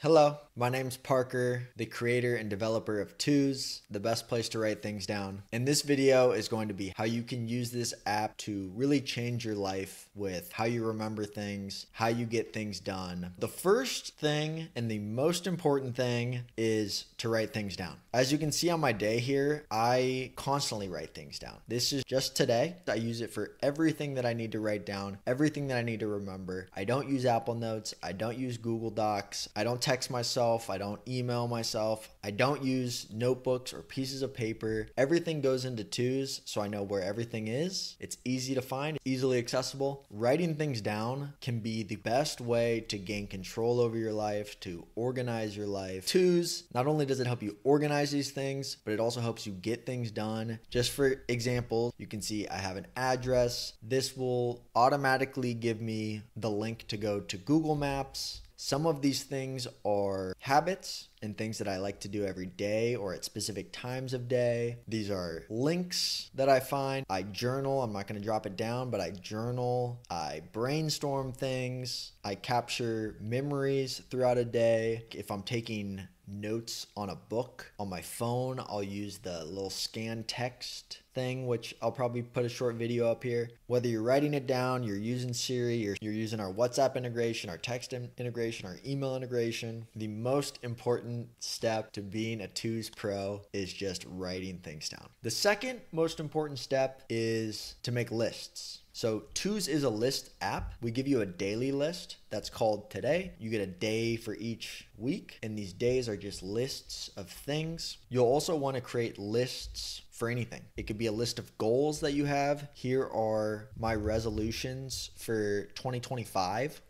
Hello, my name's Parker, the creator and developer of Twos, the best place to write things down. And this video is going to be how you can use this app to really change your life with how you remember things, how you get things done. The first thing and the most important thing is to write things down. As you can see on my day here, I constantly write things down. This is just today. I use it for everything that I need to write down, everything that I need to remember. I don't use Apple Notes, I don't use Google Docs, I don't text myself, I don't email myself, I don't use notebooks or pieces of paper. Everything goes into twos, so I know where everything is. It's easy to find, easily accessible. Writing things down can be the best way to gain control over your life, to organize your life. Twos, not only does it help you organize these things, but it also helps you get things done. Just for example, you can see I have an address. This will automatically give me the link to go to Google Maps some of these things are habits and things that I like to do every day or at specific times of day. These are links that I find. I journal. I'm not going to drop it down, but I journal. I brainstorm things. I capture memories throughout a day. If I'm taking notes on a book on my phone, I'll use the little scan text thing, which I'll probably put a short video up here. Whether you're writing it down, you're using Siri, you're, you're using our WhatsApp integration, our text integration, our email integration, the most important step to being a Twos Pro is just writing things down. The second most important step is to make lists. So Twos is a list app. We give you a daily list that's called today. You get a day for each week, and these days are just lists of things. You'll also want to create lists for anything. It could be a list of goals that you have. Here are my resolutions for 2025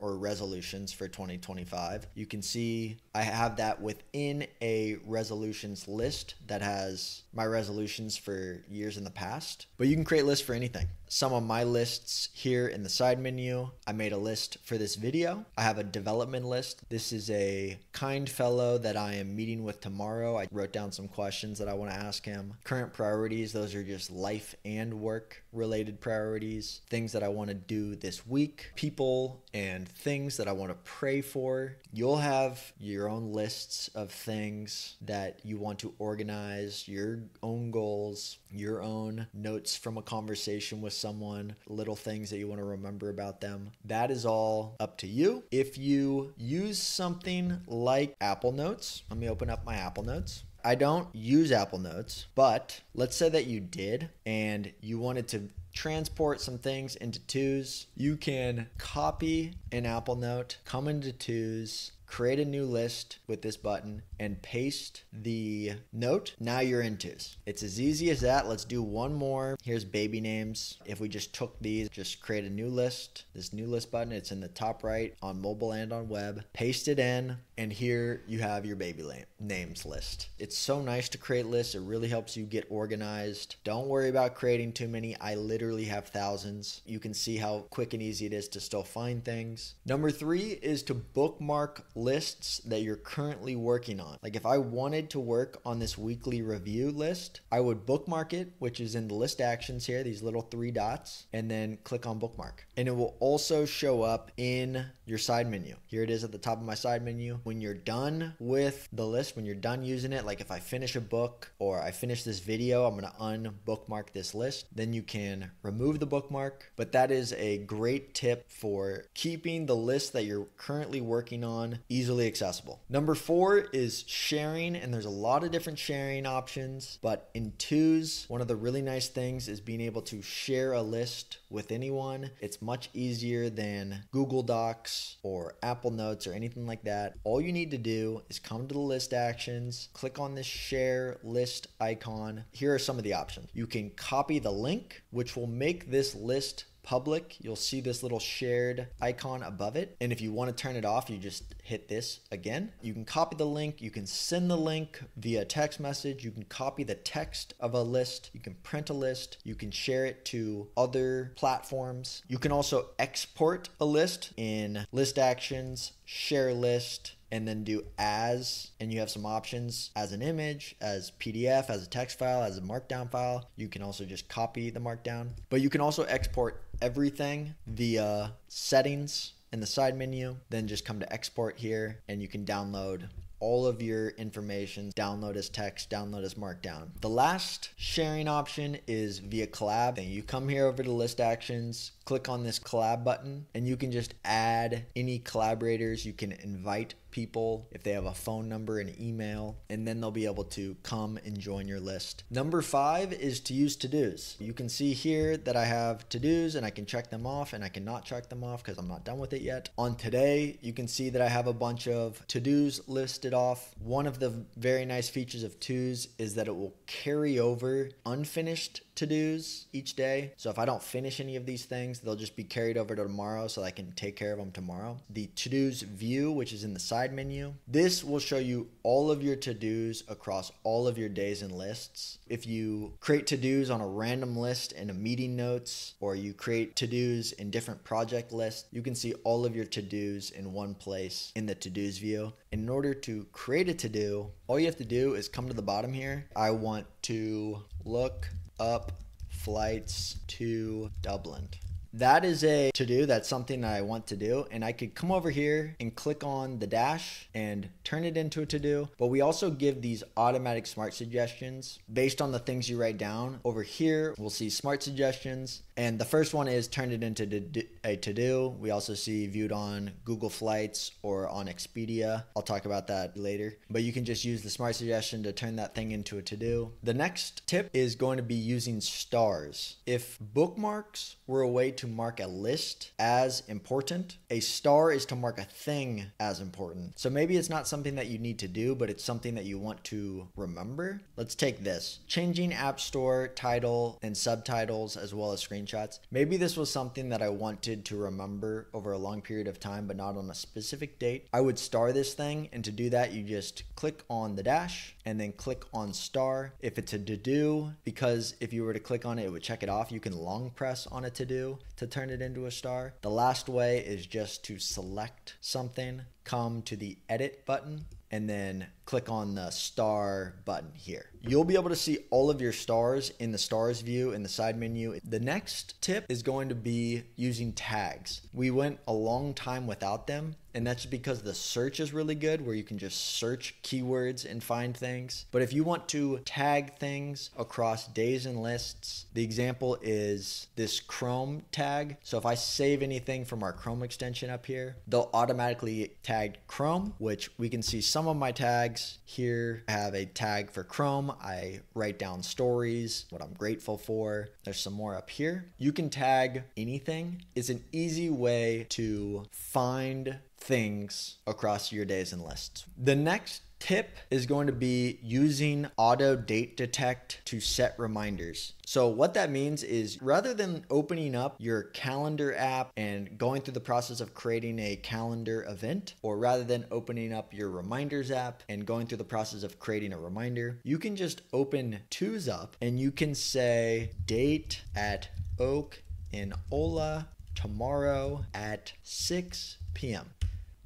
or resolutions for 2025. You can see I have that within a resolutions list that has my resolutions for years in the past. But you can create lists for anything. Some of my lists here in the side menu, I made a list for this video. I have a development list. This is a kind fellow that I am meeting with tomorrow. I wrote down some questions that I want to ask him. Current priorities, those are just life and work related priorities. Things that I want to do this week, people and things that I want to pray for. You'll have your own lists of things that you want to organize, your own goals, your own notes from a conversation with someone, little things that you want to remember about them. That is all up to you. If you use something like Apple Notes, let me open up my Apple Notes. I don't use Apple Notes, but let's say that you did and you wanted to transport some things into twos. You can copy an Apple Note, come into twos, create a new list with this button and paste the note. Now you're in twos. It's as easy as that. Let's do one more. Here's baby names. If we just took these, just create a new list, this new list button, it's in the top right on mobile and on web. Paste it in, and here you have your baby names list. It's so nice to create lists. It really helps you get organized. Don't worry about creating too many. I literally have thousands. You can see how quick and easy it is to still find things. Number three is to bookmark lists that you're currently working on. Like if I wanted to work on this weekly review list, I would bookmark it, which is in the list actions here, these little three dots, and then click on bookmark. And it will also show up in your side menu. Here it is at the top of my side menu. When you're done with the list, when you're done using it, like if I finish a book or I finish this video, I'm gonna unbookmark this list. Then you can remove the bookmark. But that is a great tip for keeping the list that you're currently working on easily accessible. Number four is sharing, and there's a lot of different sharing options. But in twos, one of the really nice things is being able to share a list with anyone. It's much easier than Google Docs or Apple Notes or anything like that. All you need to do is come to the list actions, click on this share list icon. Here are some of the options. You can copy the link, which will make this list public, you'll see this little shared icon above it. And if you want to turn it off, you just hit this again. You can copy the link, you can send the link via text message, you can copy the text of a list, you can print a list, you can share it to other platforms. You can also export a list in list actions, share list, and then do as and you have some options as an image as pdf as a text file as a markdown file you can also just copy the markdown but you can also export everything via settings in the side menu, then just come to export here and you can download all of your information, download as text, download as markdown. The last sharing option is via collab. And you come here over to list actions, click on this collab button, and you can just add any collaborators. You can invite people if they have a phone number and email, and then they'll be able to come and join your list. Number five is to use to dos. You can see here that I have to dos and I can check them off and I cannot check them off because I'm not done with it yet. On today, you can see that I have a bunch of to dos listed off. One of the very nice features of twos is that it will carry over unfinished to dos each day. So if I don't finish any of these things, they'll just be carried over to tomorrow so I can take care of them tomorrow. The to dos view, which is in the side menu, this will show you all of your to dos across all of your days and lists. If you create to dos on a random list in a meeting notes, or you create to dos in different project lists, you can see all of your to dos in one place in the to dos view. In order to create a to do, all you have to do is come to the bottom here. I want to look up flights to Dublin. That is a to do. That's something that I want to do. And I could come over here and click on the dash and turn it into a to do. But we also give these automatic smart suggestions based on the things you write down. Over here, we'll see smart suggestions. And the first one is turn it into a to do. We also see viewed on Google Flights or on Expedia. I'll talk about that later. But you can just use the smart suggestion to turn that thing into a to do. The next tip is going to be using stars. If bookmarks were a way to mark a list as important. A star is to mark a thing as important. So maybe it's not something that you need to do, but it's something that you want to remember. Let's take this changing App Store title and subtitles as well as screenshots. Maybe this was something that I wanted to remember over a long period of time, but not on a specific date. I would star this thing, and to do that, you just click on the dash and then click on star. If it's a to do, because if you were to click on it, it would check it off. You can long press on a to do to turn it into a star. The last way is just to select something, come to the edit button, and then click on the star button here. You'll be able to see all of your stars in the stars view in the side menu. The next tip is going to be using tags. We went a long time without them, and that's because the search is really good where you can just search keywords and find things. But if you want to tag things across days and lists, the example is this Chrome tag. So if I save anything from our Chrome extension up here, they'll automatically tag Chrome, which we can see some of my tags tags. Here I have a tag for Chrome. I write down stories, what I'm grateful for. There's some more up here. You can tag anything. It's an easy way to find things across your days and lists. The next tip is going to be using auto date detect to set reminders. So, what that means is rather than opening up your calendar app and going through the process of creating a calendar event, or rather than opening up your reminders app and going through the process of creating a reminder, you can just open Twos up and you can say date at Oak in Ola tomorrow at 6 p.m.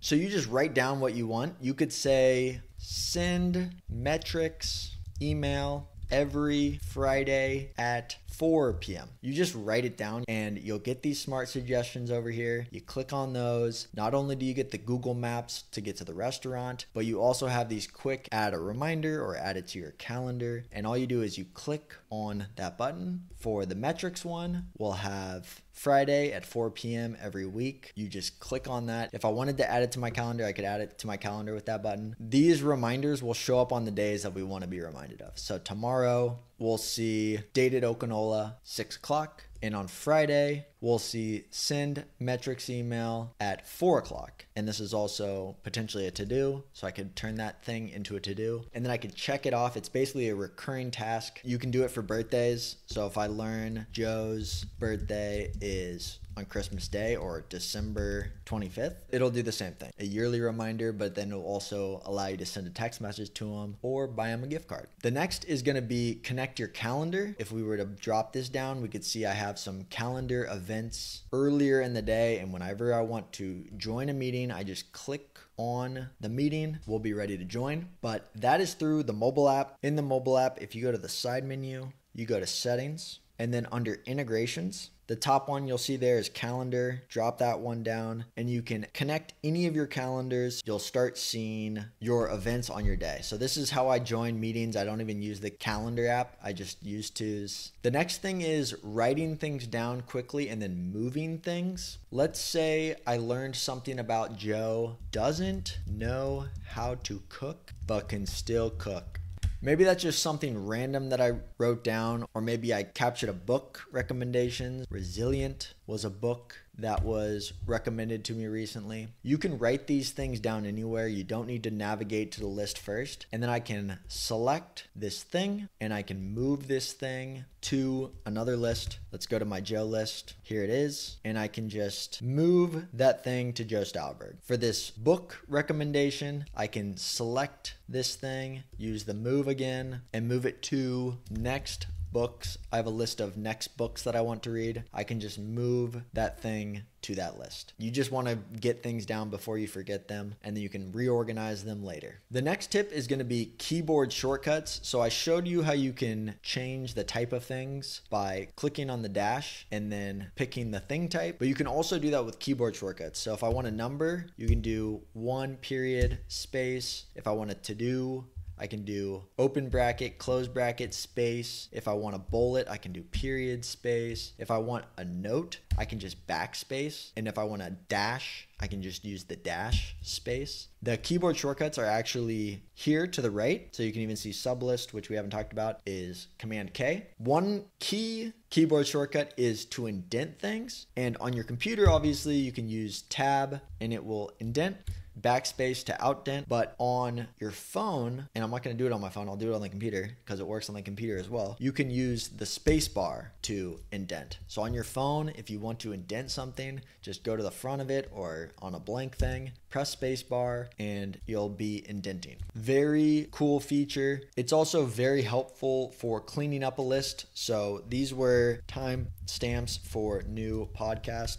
So you just write down what you want. You could say send metrics email every Friday at 4 p.m. You just write it down and you'll get these smart suggestions over here. You click on those. Not only do you get the Google Maps to get to the restaurant, but you also have these quick add a reminder or add it to your calendar. And all you do is you click on that button. For the metrics one, we'll have Friday at 4 p.m. every week. You just click on that. If I wanted to add it to my calendar, I could add it to my calendar with that button. These reminders will show up on the days that we want to be reminded of. So tomorrow, we'll see dated Okinola, 6 o'clock. And on Friday, we'll see send metrics email at four o'clock. And this is also potentially a to do. So I could turn that thing into a to do. And then I could check it off. It's basically a recurring task. You can do it for birthdays. So if I learn Joe's birthday is on Christmas Day or December 25th, it'll do the same thing. A yearly reminder, but then it'll also allow you to send a text message to them or buy them a gift card. The next is going to be connect your calendar. If we were to drop this down, we could see I have some calendar events earlier in the day, and whenever I want to join a meeting, I just click on the meeting. We'll be ready to join. But that is through the mobile app. In the mobile app, if you go to the side menu, you go to settings, and then under integrations, The top one you'll see there is calendar. Drop that one down and you can connect any of your calendars. You'll start seeing your events on your day. So this is how I join meetings. I don't even use the calendar app. I just use Twos. The next thing is writing things down quickly and then moving things. Let's say I learned something about Joe doesn't know how to cook but can still cook. Maybe that's just something random that I wrote down, or maybe I captured a book recommendations. Resilient was a book that was recommended to me recently. You can write these things down anywhere. You don't need to navigate to the list first. And then I can select this thing and I can move this thing to another list. Let's go to my Joe list. Here it is. And I can just move that thing to Joe Stauberg. For this book recommendation, I can select this thing, use the move again, and move it to next books. I have a list of next books that I want to read. I can just move that thing to that list. You just want to get things down before you forget them and then you can reorganize them later. The next tip is going to be keyboard shortcuts. So I showed you how you can change the type of things by clicking on the dash and then picking the thing type, but you can also do that with keyboard shortcuts. So if I want a number, you can do one period space. If I want a to do, I can do open bracket, close bracket, space. If I want a bullet, I can do period, space. If I want a note, I can just backspace. And if I want a dash, I can just use the dash space. The keyboard shortcuts are actually here to the right. So you can even see sublist, which we haven't talked about, is Command K. One key keyboard shortcut is to indent things. And on your computer, obviously, you can use tab and it will indent backspace to outdent, but on your phone, and I'm not going to do it on my phone, I'll do it on the computer because it works on the computer as well. You can use the space bar to indent. So on your phone, if you want to indent something, just go to the front of it or on a blank thing, press space bar, and you'll be indenting. Very cool feature. It's also very helpful for cleaning up a list. So these were time stamps for new podcast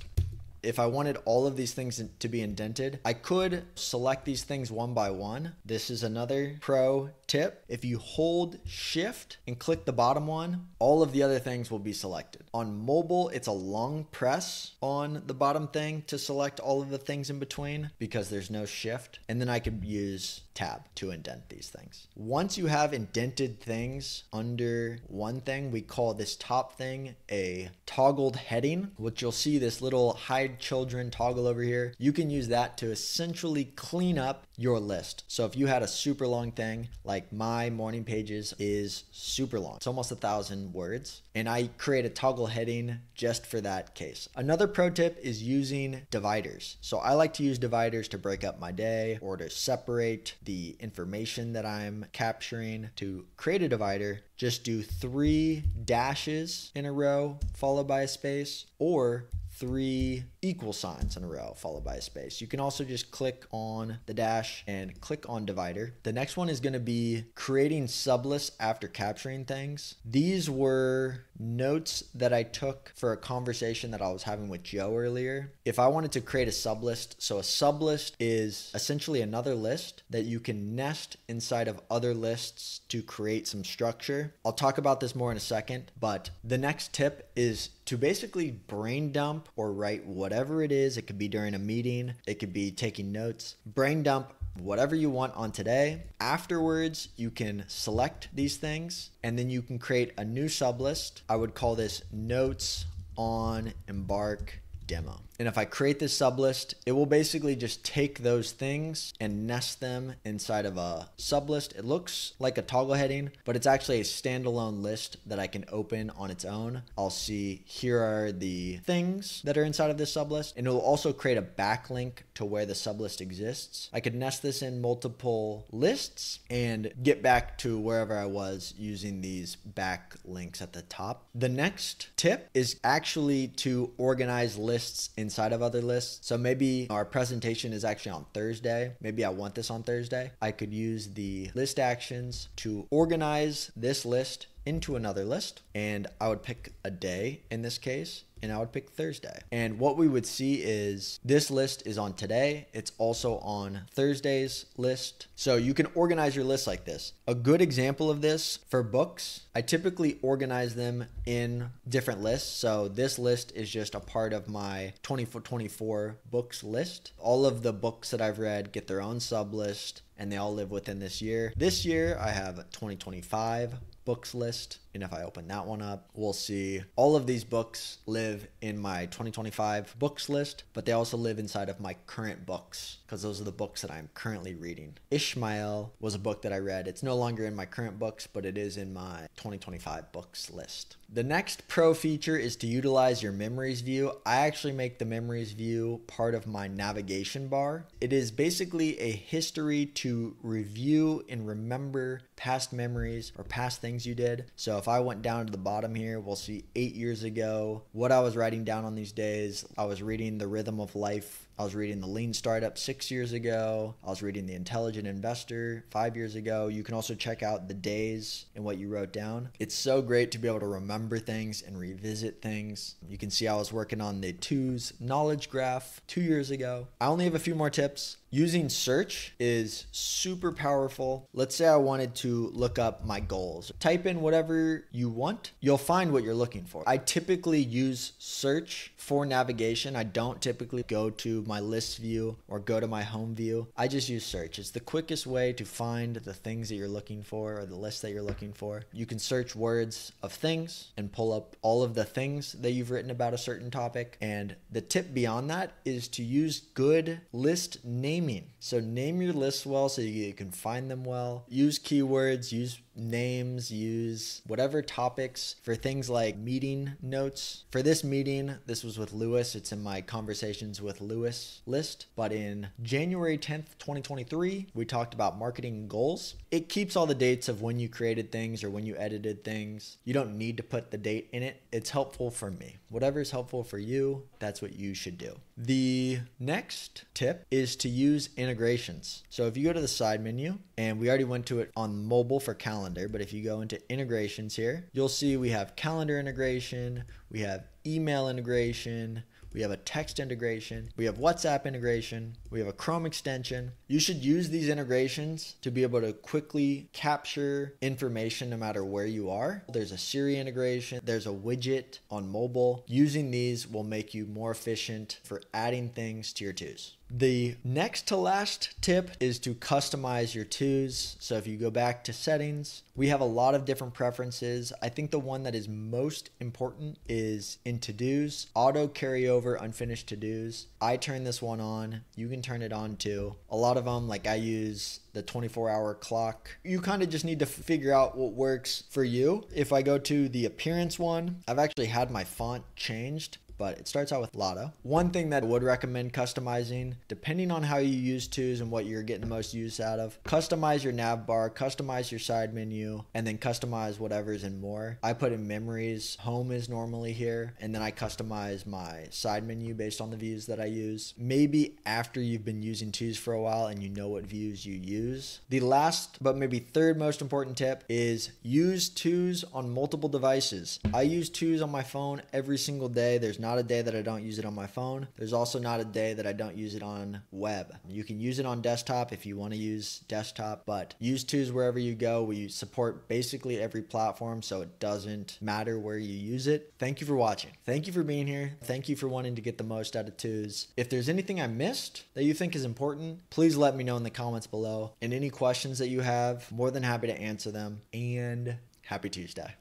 if I wanted all of these things to be indented, I could select these things one by one. This is another pro tip. If you hold shift and click the bottom one, all of the other things will be selected. On mobile, it's a long press on the bottom thing to select all of the things in between because there's no shift. And then I could use tab to indent these things. Once you have indented things under one thing, we call this top thing a toggled heading, which you'll see this little hide children toggle over here. You can use that to essentially clean up your list. So if you had a super long thing, like my morning pages is super long, it's almost a thousand words, and I create a toggle heading just for that case. Another pro tip is using dividers. So I like to use dividers to break up my day or to separate the information that I'm capturing. To create a divider, just do three dashes in a row followed by a space or three equal signs in a row followed by a space. You can also just click on the dash and click on divider. The next one is going to be creating sublists after capturing things. These were notes that I took for a conversation that I was having with Joe earlier. If I wanted to create a sublist, so a sublist is essentially another list that you can nest inside of other lists to create some structure. I'll talk about this more in a second, but the next tip is to basically brain dump or write whatever it is. It could be during a meeting, it could be taking notes. Brain dump whatever you want on today. Afterwards, you can select these things and then you can create a new sublist. I would call this notes on embark demo. And if I create this sublist, it will basically just take those things and nest them inside of a sublist. It looks like a toggle heading, but it's actually a standalone list that I can open on its own. I'll see here are the things that are inside of this sublist, and it will also create a backlink to where the sublist exists. I could nest this in multiple lists and get back to wherever I was using these backlinks at the top. The next tip is actually to organize lists in inside of other lists. So maybe our presentation is actually on Thursday. Maybe I want this on Thursday. I could use the list actions to organize this list into another list and I would pick a day in this case and I would pick Thursday. And what we would see is this list is on today. It's also on Thursday's list. So you can organize your list like this. A good example of this for books, I typically organize them in different lists. So this list is just a part of my 24 books list. All of the books that I've read get their own sub list and they all live within this year. This year I have 2025 books list. And if I open that one up, we'll see all of these books live in my 2025 books list, but they also live inside of my current books because those are the books that I'm currently reading. Ishmael was a book that I read. It's no longer in my current books, but it is in my 2025 books list. The next pro feature is to utilize your memories view. I actually make the memories view part of my navigation bar. It is basically a history to review and remember past memories or past things you did. So if I went down to the bottom here, we'll see eight years ago what I was writing down on these days. I was reading The Rhythm of Life I was reading The Lean Startup six years ago. I was reading The Intelligent Investor five years ago. You can also check out the days and what you wrote down. It's so great to be able to remember things and revisit things. You can see I was working on the twos knowledge graph two years ago. I only have a few more tips. Using search is super powerful. Let's say I wanted to look up my goals. Type in whatever you want, you'll find what you're looking for. I typically use search for navigation. I don't typically go to my list view or go to my home view. I just use search. It's the quickest way to find the things that you're looking for or the list that you're looking for. You can search words of things and pull up all of the things that you've written about a certain topic. And the tip beyond that is to use good list naming. So name your lists well so you can find them well. Use keywords, use names, use whatever topics for things like meeting notes. For this meeting, this was with Lewis. It's in my conversations with Lewis list. But in January 10th, 2023, we talked about marketing goals. It keeps all the dates of when you created things or when you edited things. You don't need to put the date in it. It's helpful for me. Whatever is helpful for you, that's what you should do. The next tip is to use integrations. So if you go to the side menu, and we already went to it on mobile for calendar, but if you go into integrations here, you'll see we have calendar integration, we have email integration, we have a text integration, we have WhatsApp integration, we have a Chrome extension. You should use these integrations to be able to quickly capture information no matter where you are. There's a Siri integration, there's a widget on mobile. Using these will make you more efficient for adding things to your twos. The next to last tip is to customize your twos. So if you go back to settings, we have a lot of different preferences. I think the one that is most important is in to dos, auto carryover unfinished to dos. I turn this one on. You can turn it on too. A lot of them, like I use the 24 hour clock. You kind of just need to figure out what works for you. If I go to the appearance one, I've actually had my font changed but it starts out with Lato. One thing that I would recommend customizing, depending on how you use twos and what you're getting the most use out of, customize your nav bar, customize your side menu, and then customize whatever's in more. I put in memories, home is normally here, and then I customize my side menu based on the views that I use. Maybe after you've been using twos for a while and you know what views you use. The last, but maybe third most important tip is use twos on multiple devices. I use twos on my phone every single day. There's not not a day that I don't use it on my phone. There's also not a day that I don't use it on web. You can use it on desktop if you want to use desktop, but use twos wherever you go. We support basically every platform, so it doesn't matter where you use it. Thank you for watching. Thank you for being here. Thank you for wanting to get the most out of twos. If there's anything I missed that you think is important, please let me know in the comments below. And any questions that you have, more than happy to answer them. And happy Twosday.